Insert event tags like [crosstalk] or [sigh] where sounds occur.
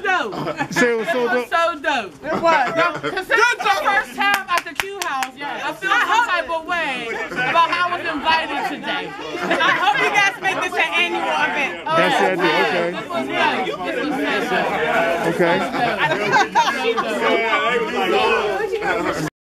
dope. [laughs] [laughs] Say it was so dope. so dope. It was. Because this is the first time at the Q House, I feel some type of way about how I was invited today. I hope you guys make this an annual event. Oh, That's the idea, okay. This was dope. This was so dope. Okay. This was dope. [laughs]